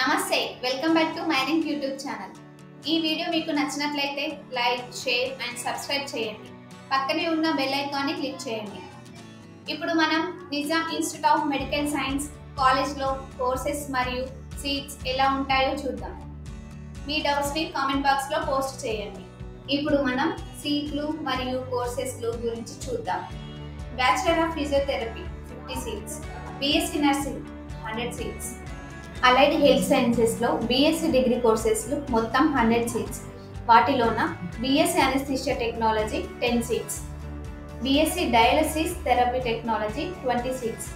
నమస్తే welcome back to mining YouTube channel. ఈ video మీకు నచ్చినట్లయితే లైక్ షేర్ అండ్ సబ్స్క్రైబ్ చేయండి. పక్కనే ఉన్న బెల్ ఐకాన్ని క్లిక్ చేయండి. ఇప్పుడు మనం Nizam institute of medical science కాలేజ్లో కోర్సెస్ మరియు సీట్స్ ఎలా ఉంటాయో చూద్దాం. మీ డౌట్స్ని కామెంట్ బాక్స్లో పోస్ట్ చేయండి. ఇప్పుడు మనం సీట్లు మరియు కోర్సెస్లు గురించి చూద్దాం. Bachelor of physiotherapy fifty seats BSc nursing hundred seats allied health సైన్సెస్లో BSc degree కోర్సెస్లు మొత్తం hundred seats వాటిలోన BSc anaesthesia technology ten seats BSc dialysis therapy technology twenty seats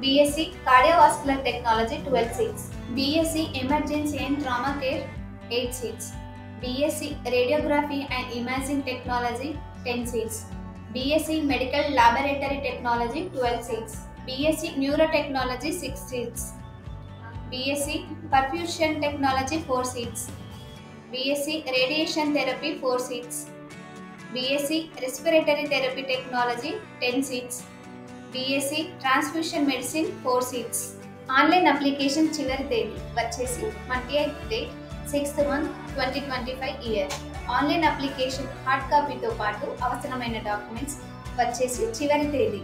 BSc cardiovascular technology twelve seats BSc emergency and trauma care eight seats BSc radiography and imaging technology ten seats BSc medical laboratory technology twelve seats BSc neuro technology six seats BSc perfusion technology four seats BSc radiation therapy four seats BSc respiratory therapy technology ten seats BSc transfusion medicine four seats online application చివరి తేదీ వచ్చేసి twenty eighth date sixth month twenty twenty five year online application hard కాపీతో పాటు అవసరమైన documents వచ్చేసి చివరి తేదీ.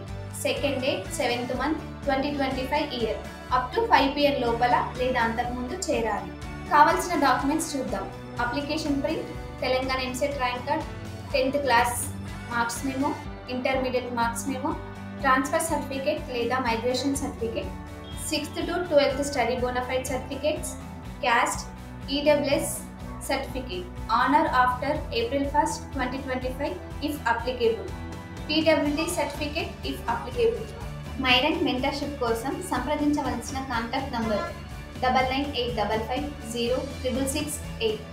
Second day seventh month twenty twenty five year up to five PM లోపల లేదా అంతకుముందు చేరాలి. కావాల్సిన డాక్యుమెంట్స్ చూద్దాం. Application print Telangana EAMCET rank card tenth class marks memo intermediate marks memo transfer certificate లేదా migration certificate sixth to twelfth study bonafide certificates caste EWS certificate on or after April first twenty twenty five if applicable PWD certificate if applicable Myron mentorship కోసం సంప్రదించవలసిన contact number double nine eight double five zero triple six eight